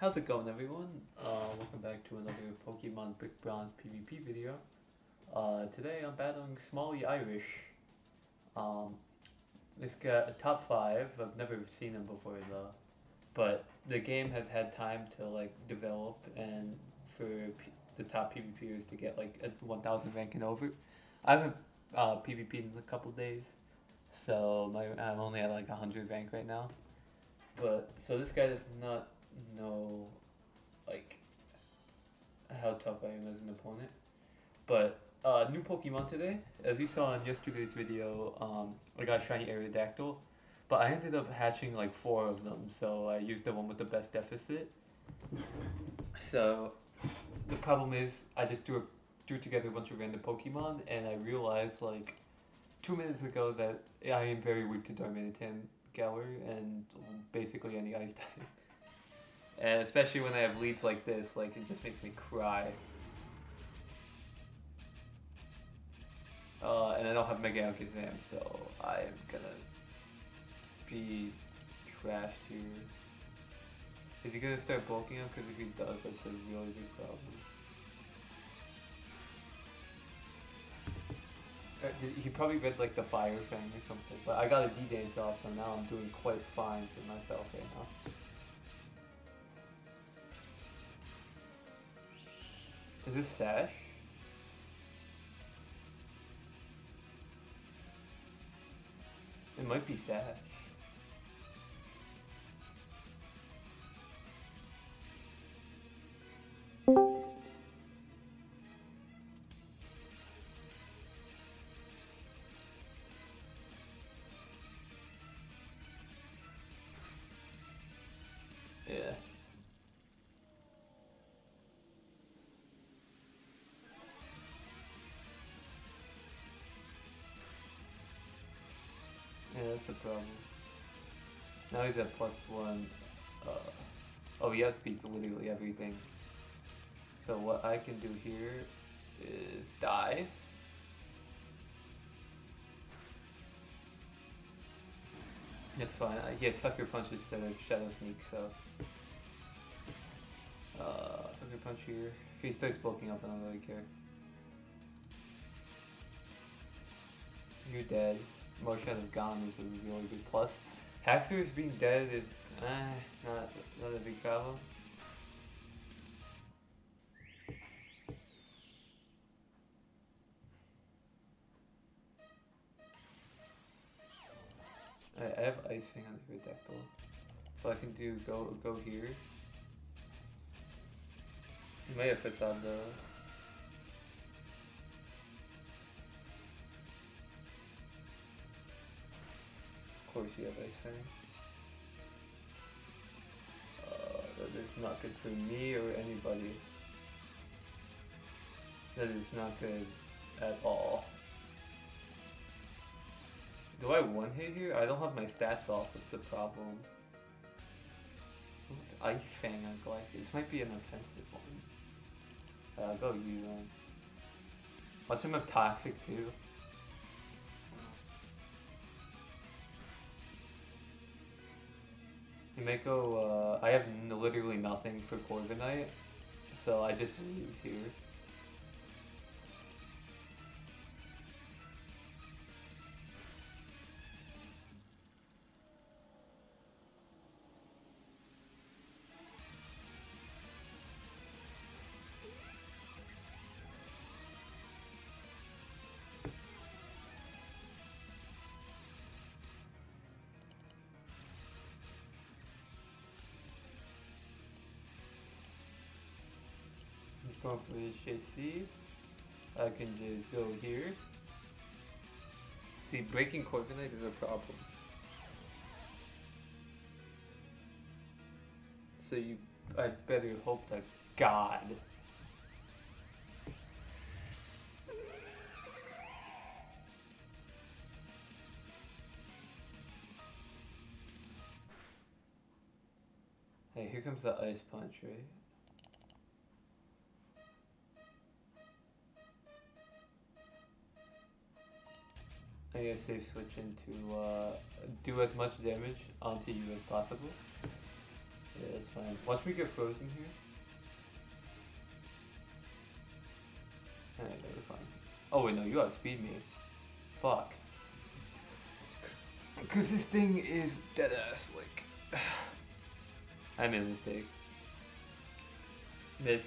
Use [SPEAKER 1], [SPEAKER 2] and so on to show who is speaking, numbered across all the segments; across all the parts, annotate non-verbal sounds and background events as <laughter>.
[SPEAKER 1] How's it going everyone? Uh, welcome back to another Pokemon Brick Bronze PvP video. Uh, today I'm battling Smalley Irish. Um, this guy, top 5, I've never seen him before though. But the game has had time to like develop and for P the top PvPers to get like a 1000 rank and over. I haven't uh, PvP'd in a couple days, so my, I'm only at like 100 rank right now. But, so this guy does not know like how tough I am as an opponent. But uh, new Pokemon today, as you saw in yesterday's video, um, I got shiny Aerodactyl, but I ended up hatching like four of them, so I used the one with the best deficit. <laughs> So the problem is I just drew drew together a bunch of random Pokemon, and I realized like two minutes ago that I am very weak to Darmanitan Galar and basically any ice type. <laughs> And especially when I have leads like this, like it just makes me cry. Uh, and I don't have Mega Alakazam, so I am gonna be trashed here. Is he gonna start bulking him? Because if he does, that's a really big problem. Uh, He probably read like the Fire Fang or something, but I got a D-Dance off, so now I'm doing quite fine for myself right now. Is this Sash? It might be Sash. Problem. Now he's at plus one. Uh, oh, he outspeeds literally everything. So what I can do here is die. It's fine. I get sucker punch instead of shadow sneak, so. Uh, sucker punch here. If he starts bulking up, I don't really care. You're dead. Motion of gone is a really big plus. Haxorus being dead is eh, not not a big problem. I, have Ice Fang on the Aerodactyl. So I can do go go here. May have facade though. Course you have Ice Fang. Uh, that is not good for me or anybody. That is not good at all. Do I one hit here? I don't have my stats off, that's the problem. Ice Fang on Glyce. This might be an offensive one. Uh, go you then. Watch him have Toxic too. Go, uh, I have literally nothing for Corviknight, so I just lose here. Going for the JC. I can just go here. See, breaking Corviknight is a problem. So you, I better hope that God. Hey, here comes the ice punch, right? I guess safe switch into uh, do as much damage onto you as possible. Yeah, that's fine. Watch me get frozen here. Alright, never fine. Oh wait, no, you outspeed me. Fuck. <laughs> Cause this thing is dead ass, like... <sighs> I made a mistake. This...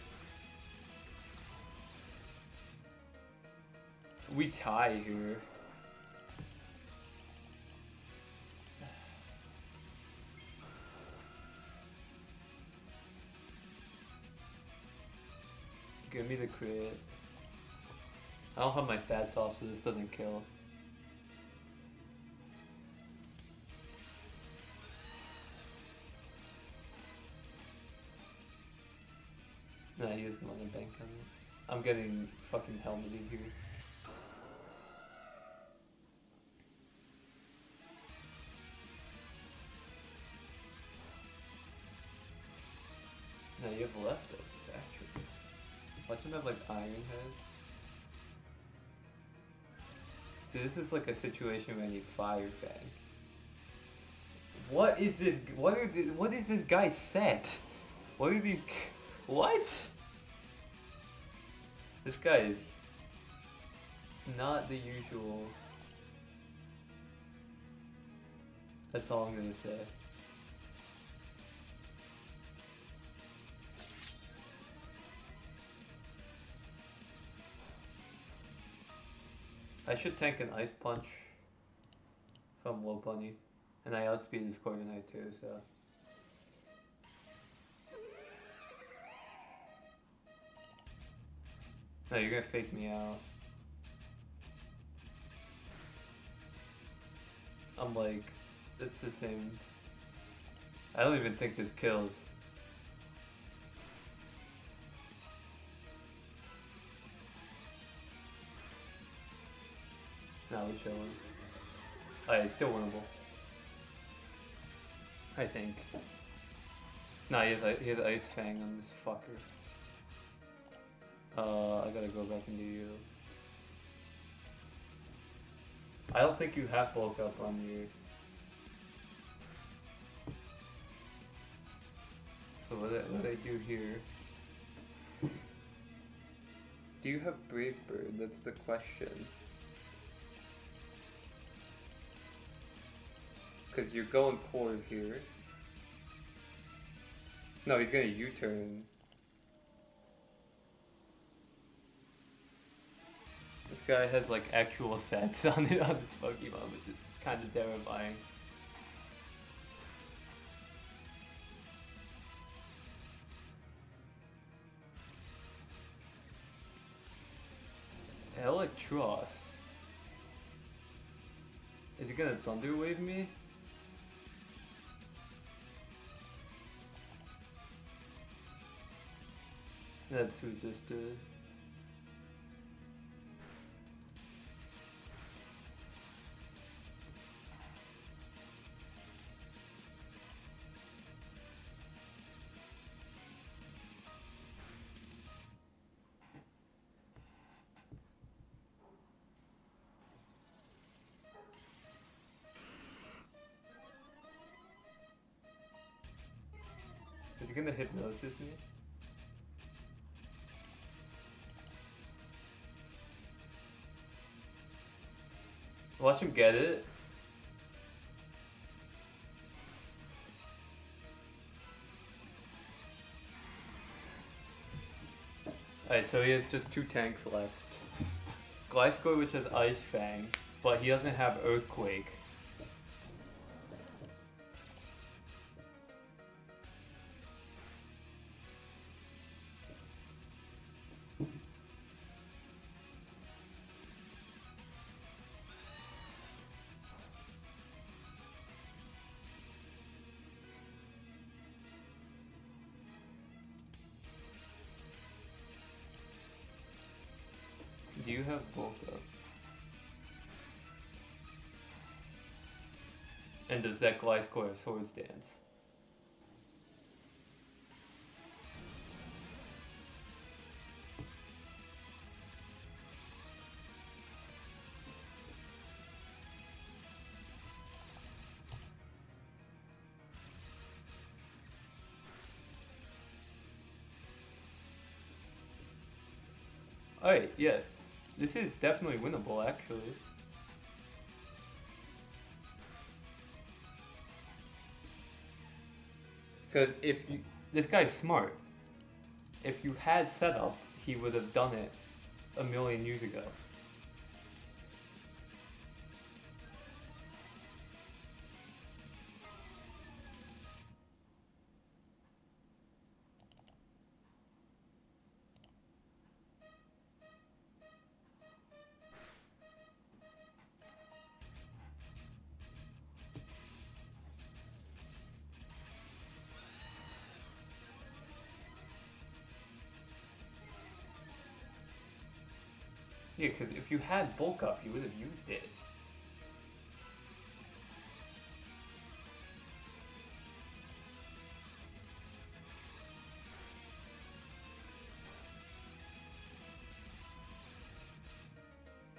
[SPEAKER 1] We tie here. Give me the crit. I don't have my stats off, so this doesn't kill. Nah, he doesn't want to bank on it. I'm getting fucking helmeted here. Now you have actually. Him have like iron head. See, this is like a situation where I need fire fang. What is this? What are the, What is this guy set? What are these? What? This guy is not the usual. That's all I'm gonna say. I should tank an ice punch from Lopunny. And I outspeed his Corviknight too, so. No, you're gonna fake me out. I'm like, it's the same. I don't even think this kills. No, we're chilling. Oh, yeah, it's still winnable. I think. Nah, he has, he has Ice Fang on this fucker. Uh, I gotta go back into you. I don't think you have bulk up on you. So what I, what I do here... Do you have Brave Bird? That's the question. Because you're going forward here. No, he's gonna U-turn. This guy has like actual sets <laughs> on it on his Pokemon, which is kind of terrifying. Eelektross. Is he gonna Thunder Wave me? That's resisted. Is he gonna hypnosis me? Watch him get it. Alright, so he has just two tanks left. Gliscor which has Ice Fang, but he doesn't have Earthquake. do have both of. And does that Gliscor of Swords dance? Alright, yeah. This is definitely winnable, actually. Because if you, this guy's smart. If you had setup, he would have done it a million years ago. Yeah, because if you had bulk up, you would have used it.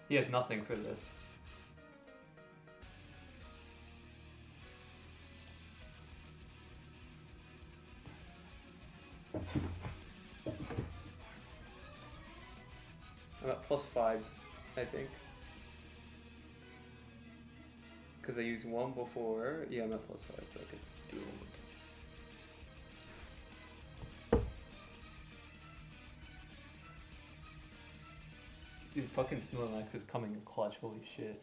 [SPEAKER 1] He has nothing for this. Five, I think. Because I used one before. Yeah, I'm at plus five, so I could do one more time. Dude, fucking Snorlax is coming in clutch, holy shit.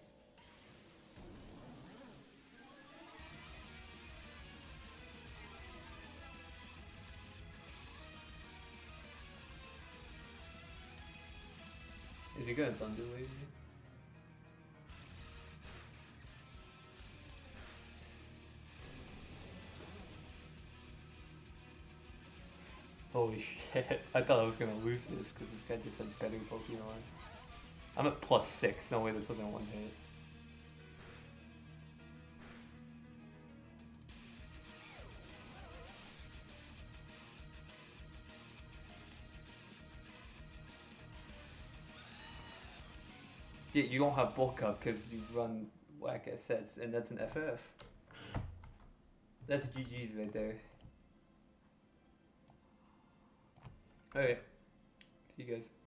[SPEAKER 1] Me? Holy <laughs> shit, I thought I was gonna lose this because this guy just had better Pokemon. I'm at plus six, no way this wasn't one hit. Yeah, you don't have bulk up because you run whack sets, and that's an FF. That's GG's right there. Alright. See you guys.